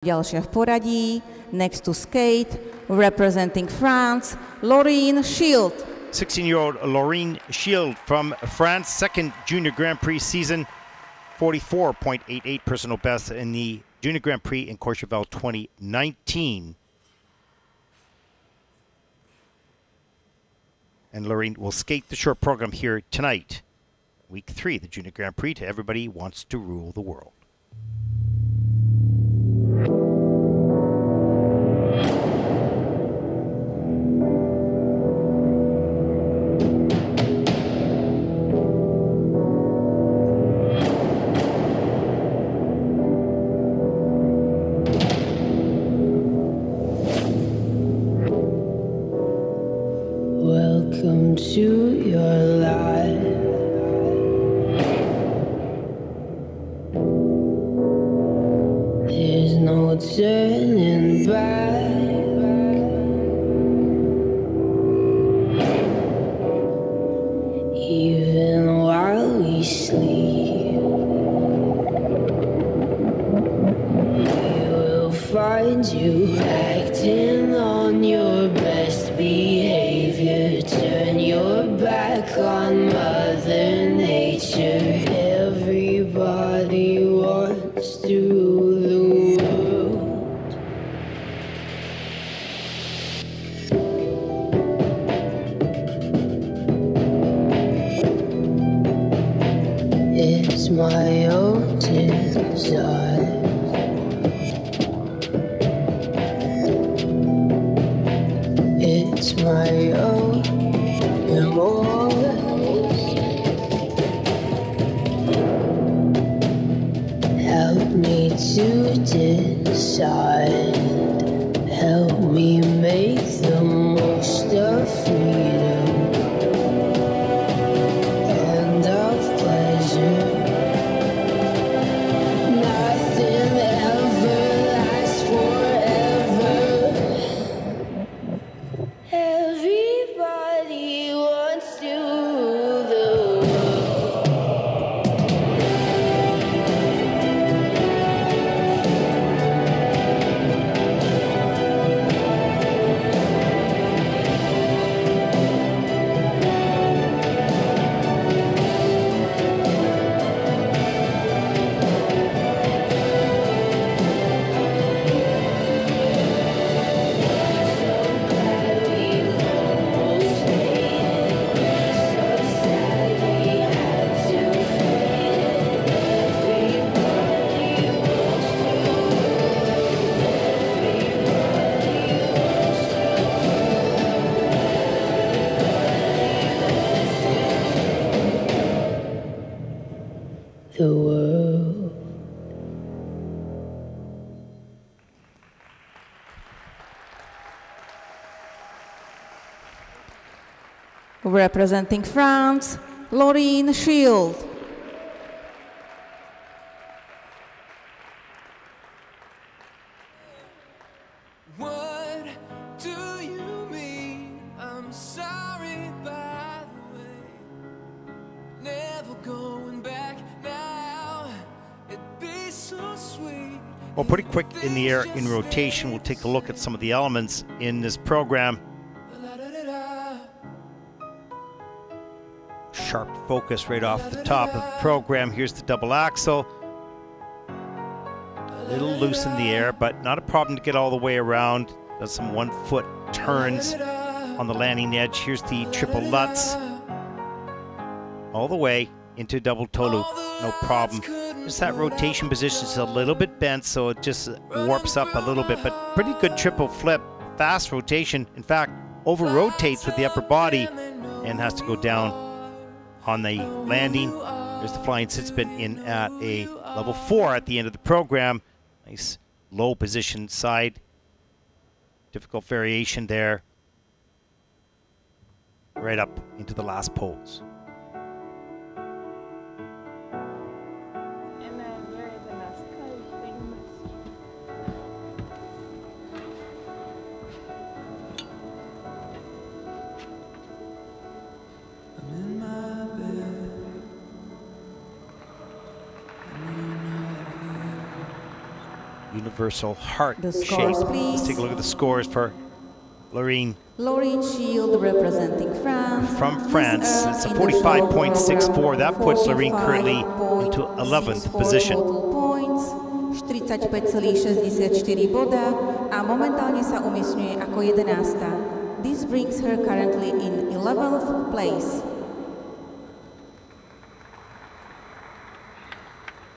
Ďalšia v poradí, next to skate, representing France, Lorine Schild. 16-year-old Lorine Schild from France, second Junior Grand Prix season, 44.88 personal best in the Junior Grand Prix in Courchevel 2019. And Lorine will skate the short program here tonight. Week three, the Junior Grand Prix to Everybody Wants to Rule the World. Welcome to your life. There's no turning back. Even while we sleep, we will find you back on Mother Nature. Everybody wants to rule the world. It's my own desire. Decide. Help me make Representing France, Lorine Schild. What do you mean? I'm sorry, by the way. Never going back now. It'd be so sweet. Well, pretty quick in the air in rotation. We'll take a look at some of the elements in this program. Sharp focus right off the top of the program. Here's the double Axel. A little loose in the air, but not a problem to get all the way around. Does some one foot turns on the landing edge. Here's the triple Lutz. All the way into double toe loop. No problem. Just that rotation position is a little bit bent, so it just warps up a little bit. But pretty good triple flip. Fast rotation. In fact, over rotates with the upper body and has to go down on the landing. There's the flying sit spin in at a level four at the end of the program. Nice low position side. Difficult variation there. Right up into the last pose. Universal heart The shape. scores, Let's take a look at the scores for Lorine Lorine Schild representing France. from France. It's a 45.64. That puts Lorine currently into 11th position. points, 45,64 boda a momentálne sa umiestňuje ako 11. This brings her currently in 11th place.